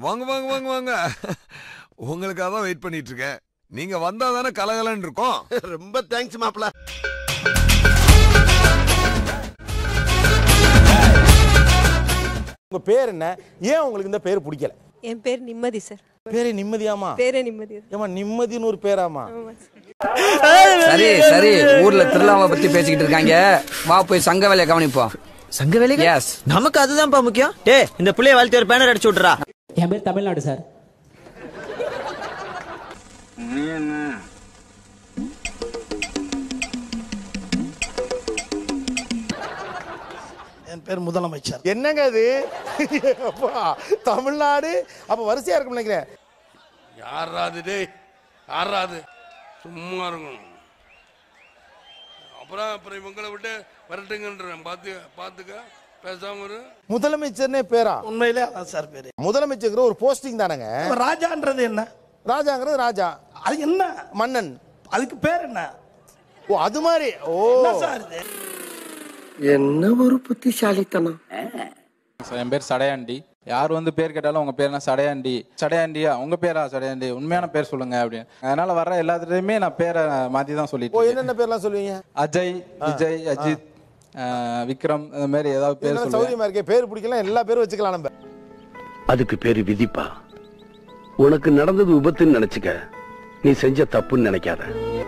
வாங்க வாங்க வாங்க வாங்க. உங்களுக்காக தான் வெயிட் பண்ணிட்டு இருக்கேன் நீங்க வந்தா தானே கலகலன்னு இருக்கும். ரொம்ப தேங்க்ஸ் மாப்பிள. உங்க பேர் என்ன? ஏன் உங்களுக்கு இந்த பேர் பிடிக்கல? என் பேர் நிம்மதி சார் பேரே நிம்மதியாமா பேரே நிம்மதி. ஏமா நிம்மதின்னு ஒரு பேராமா சரி சரி. ஊர்ல திருவிழாவை பத்தி பேசிக்கிட்டு இருக்காங்க. வா போய் சங்க வேலையை கவனிப்போம். சங்க எஸ் நமக்கு அதுதான்ப்பா முக்கியம். டேய் இந்த புள்ளைய வாழ்த்து ஒரு பேனர் அடிச்சு விட்டுறா. என் பேர் தமிழ்நாடு சார். என் பேர் முதலமைச்சர். என்னங்க இது அப்பா, தமிழ்நாடு? அப்ப வரிசையா இருக்கும் நினைக்கிறேன். யாராது டேய் யாராது சும்மா இருக்கணும். அப்புறம் அப்புறம் இவங்களை விட்டு விரட்டுங்கன்றேன். பார்த்து பார்த்துக்க. முதலமைச்சர்னே பேரா? உண்மையிலே அதான் சார் பேரு. முதலமைச்சர் ஒரு போஸ்டிங் தானங்க? ராஜான்றது என்ன? ராஜாங்கிறது ராஜா. அது என்ன? மன்னன். அதுக்கு பேர் என்ன? ஓ அது மாதிரி. ஓ. என்ன சார் இது? என்ன ஒரு புத்திசாலித்தனம். என் பேர் சடையாண்டி. யார் வந்து பேர் கேட்டாலும் உங்க பேர் என்ன சடையாண்டி. சடையாண்டியா? உங்க பேரா சடையாண்டி? உண்மையான பேர் சொல்லுங்க அப்படின்னு. அதனால வர்ற எல்லாத்துலயுமே நான் பேரை மாத்தி தான் சொல்லிட்டு. என்னென்ன பேர்லாம் சொல்லுவீங்க? அஜய் விஜய் அஜித் விக்ரம் இந்த மாதிரி ஏதாவது பேர் சௌரியமா இருக்கே? பேர் பிடிக்கலாம் எல்லா பேரும் வச்சுக்கலாம் நம்ம. அதுக்கு பேரு விதிப்பா. உனக்கு நடந்தது விபத்துன்னு நினைச்சுக்க. நீ செஞ்ச தப்புன்னு நினைக்காத.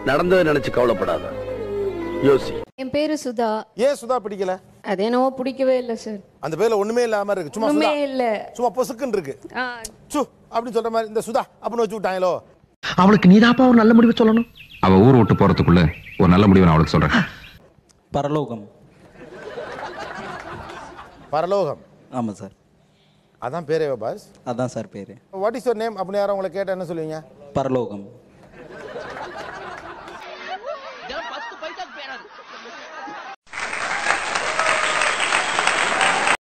நடந்ததை நினைச்சு கவலைப்படாத. யோசி. என் பேரு சுதா. ஏன் சுதா பிடிக்கல? அது என்னவோ பிடிக்கவே இல்லை சார். அந்த பேர்ல ஒண்ணுமே இல்லாம இருக்கு. சும்மா சுதா. இல்ல. சும்மா பொசுக்குன்னு இருக்கு. சு அப்படின்னு சொல்ற மாதிரி இந்த சுதா அப்படின்னு வச்சு விட்டாங்களோ? அவளுக்கு நீதாப்பா ஒரு நல்ல முடிவு சொல்லணும். அவ ஊர் விட்டு போறதுக்குள்ள ஒரு நல்ல முடிவு நான் அவளுக்கு சொல்றேன். பரலோகம். பரலோகம். ஆமா சார். அதான் பேரே பாஸ். அதான் சார் பேரு. வாட் இஸ் யுவர் நேம் அப்படின்னு யாரும் உங்களை கேட்டா என்ன சொல்லுவீங்க? பரலோகம்.